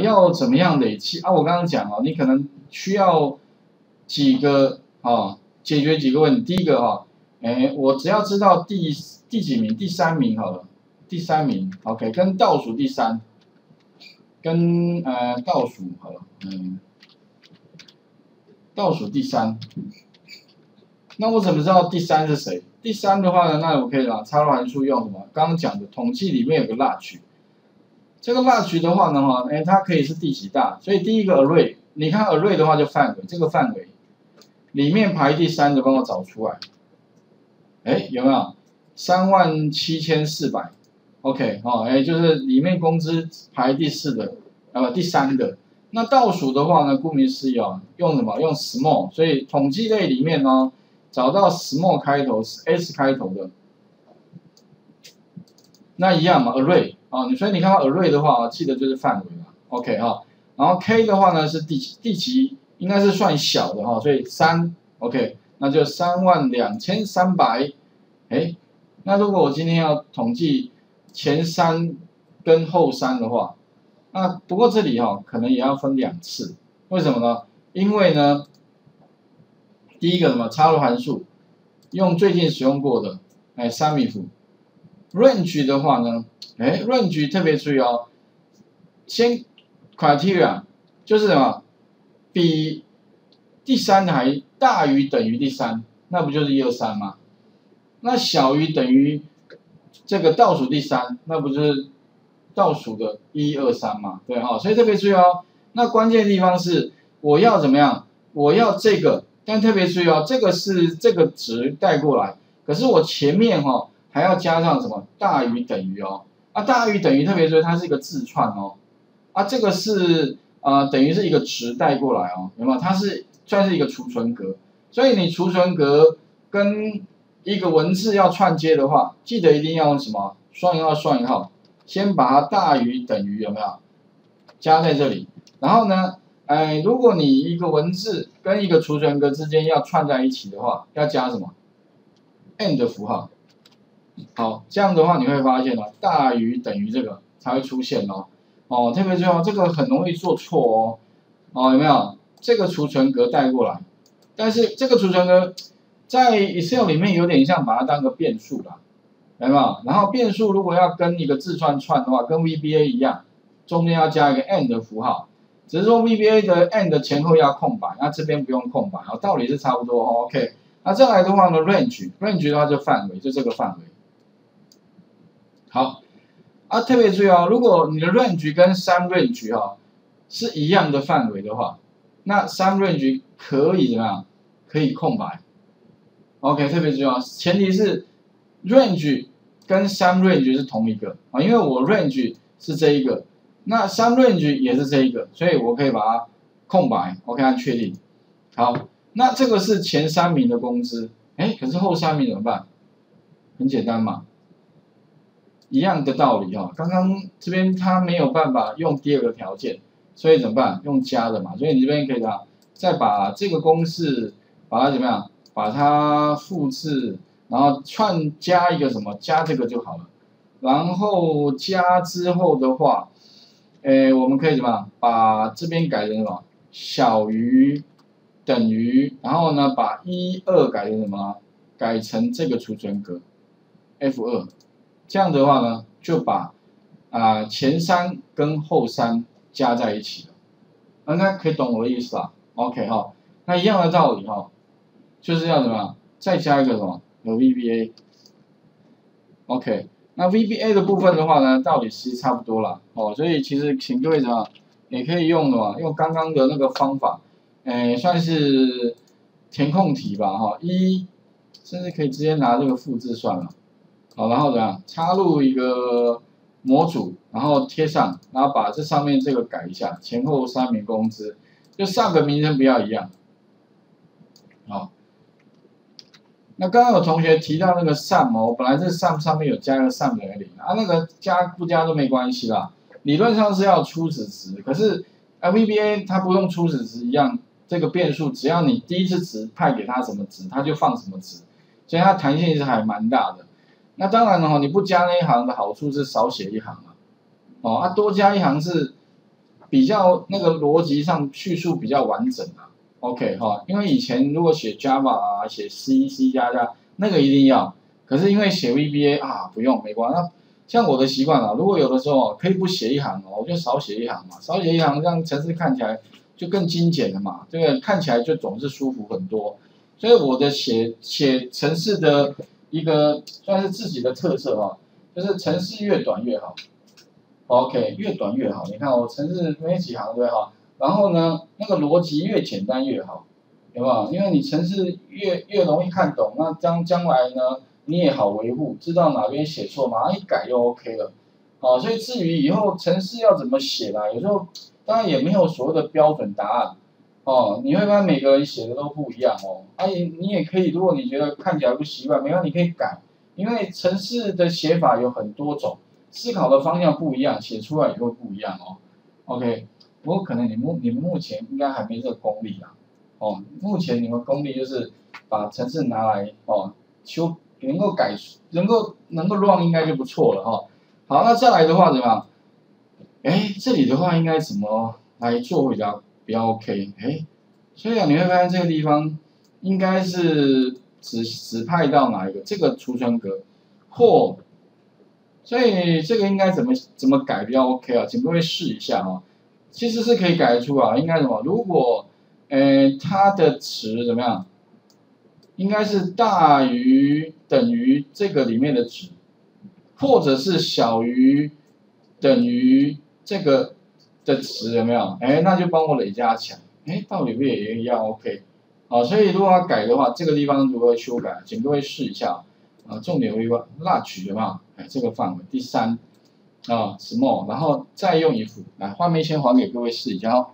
要怎么样累积啊？我刚刚讲哦，你可能需要几个啊，解决几个问题。第一个哈，哎，我只要知道第第几名，第三名好了，第三名，OK，跟倒数第三，跟呃倒数好了，嗯，倒数第三。那我怎么知道第三是谁？第三的话呢，那我可以把插入函数用什么？刚刚讲的统计里面有个 large。这个 large 的话呢，哈，哎，它可以是第几大？所以第一个 array，你看 array 的话就范围，这个范围里面排第三的，帮我找出来。哎，有没有？三万七千四百，OK，哦，哎，就是里面工资排第四的，呃，第三的。那倒数的话呢，顾名思义啊，用什么？用 small，所以统计类里面呢，找到 small 开头是 s 开头的，那一样嘛，array。啊，你所以你看到 array 的话，记得就是范围嘛，OK 哈，然后 k 的话呢是第第几，应该是算小的哈，所以三，OK，那就三万两千三百，哎，那如果我今天要统计前三跟后三的话，那不过这里哈可能也要分两次，为什么呢？因为呢，第一个什么插入函数，用最近使用过的，哎 range 的话呢？哎，range 特别注意哦，先 criteria 就是什么，比第三还大于等于第三，那不就是一二三吗？那小于等于这个倒数第三，那不就是倒数的一二三吗？对哈，所以特别注意哦。那关键地方是我要怎么样？我要这个，但特别注意哦，这个是这个值带过来，可是我前面哈还要加上什么大于等于哦。啊，大于等于特别说它是一个字串哦，啊，这个是呃等于是一个值带过来哦，有没有？它是算是一个储存格，所以你储存格跟一个文字要串接的话，记得一定要用什么双引号双引号，先把它大于等于有没有加在这里，然后呢，哎，如果你一个文字跟一个储存格之间要串在一起的话，要加什么 and 符号。好，这样的话你会发现哦，大于等于这个才会出现哦，哦，特别重要，这个很容易做错哦，哦，有没有？这个储存格带过来，但是这个储存格在 Excel 里面有点像把它当个变数啦，有没有？然后变数如果要跟一个字串串的话，跟 VBA 一样，中间要加一个 and 符号，只是说 VBA 的 and 前后要空白，那这边不用空白，啊，道理是差不多哦，OK，那再来的话呢，range，range 的话就范围，就这个范围。好，啊，特别注意哦，如果你的 range 跟 sum range 哈是一样的范围的话，那 sum range 可以怎么样？可以空白。OK，特别注意哦，前提是 range 跟 sum range 是同一个啊，因为我 range 是这一个，那 sum range 也是这一个，所以我可以把它空白。OK，按确定。好，那这个是前三名的工资，哎，可是后三名怎么办？很简单嘛。一样的道理哈，刚刚这边它没有办法用第二个条件，所以怎么办？用加的嘛，所以你这边可以啊，再把这个公式把它怎么样？把它复制，然后串加一个什么？加这个就好了。然后加之后的话，诶，我们可以怎么？把这边改成什么？小于等于，然后呢，把一二改成什么？改成这个储存格，F 二。这样的话呢，就把啊前三跟后三加在一起了，应该可以懂我的意思吧？OK 哈，那一样的道理哈，就是要怎么样？再加一个什么？有 VBA，OK，那 VBA 的部分的话呢，道理其实差不多了哦，所以其实请各位怎么也可以用的嘛，用刚刚的那个方法，诶，算是填空题吧哈，一甚至可以直接拿这个复制算了。好，然后怎样插入一个模组，然后贴上，然后把这上面这个改一下，前后三名工资，就上个名称不要一样。好，那刚刚有同学提到那个 sum 哦，本来这上上面有加个 sum 等于零，啊，那个加不加都没关系啦，理论上是要初始值，可是 M V B A 它不用初始值一样，这个变数只要你第一次值派给它什么值，它就放什么值，所以它弹性是还蛮大的。那当然了哈，你不加那一行的好处是少写一行啊，哦，啊多加一行是比较那个逻辑上叙述比较完整啊。OK 哈，因为以前如果写 Java 啊，写 C、C 加加那个一定要，可是因为写 VBA 啊不用没关系。那像我的习惯啊，如果有的时候可以不写一行哦，我就少写一行嘛，少写一行让程式看起来就更精简了嘛，这个看起来就总是舒服很多。所以我的写写程式的一个算是自己的特色哈，就是程式越短越好。OK，越短越好。你看我程式没几行对哈。然后呢，那个逻辑越简单越好，有没有？因为你程式越越容易看懂，那将将来呢你也好维护，知道哪边写错，马上一改就 OK 了。好，所以至于以后程式要怎么写啦，有时候当然也没有所谓的标准答案。哦，你会发现每个人写的都不一样哦。啊，你你也可以，如果你觉得看起来不习惯，没关系，你可以改。因为城市的写法有很多种，思考的方向不一样，写出来也会不一样哦。OK。不过可能你目你们目前应该还没这个功力啊，哦，目前你们功力就是把城市拿来哦修，能够改，能够能够 run 应该就不错了哈。好，那再来的话怎么样？哎，这里的话应该怎么来做比较比较 OK？哎，所以啊你会发现这个地方应该是指指派到哪一个这个储存格或，所以这个应该怎么怎么改比较 OK 啊？请各位试一下啊。其实是可以改出啊，应该什么？如果，呃，它的值怎么样？应该是大于等于这个里面的值，或者是小于等于这个的词，有没有？哎，那就帮我累加起来。哎，道理不也一样？OK，好，所以如果要改的话，这个地方如何修改？请各位试一下啊，重点微观拉取有没有？哎，这个范围第三。啊，small，然后再用 if 来，画面先还给各位试一下哦。